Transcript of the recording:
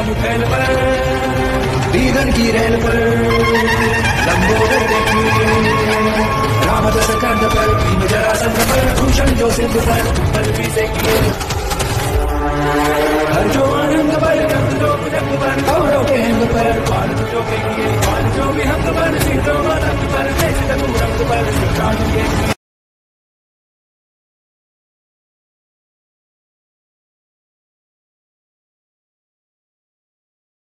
कदम पर दीदन की रैन पर, लंबोदर देखी रामदर कंध पर भीम जरा संघ पर, भूषण जो सिद्ध पर पलवी से किए। हर जो आनंद पर कंध जो जंग पर कौरों के हिंद पर पाल जो के किए पाल जो भी हम पर, सिंह जो पर, देश तक रंग पर सिंह के